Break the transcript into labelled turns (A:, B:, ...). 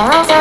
A: Sounds like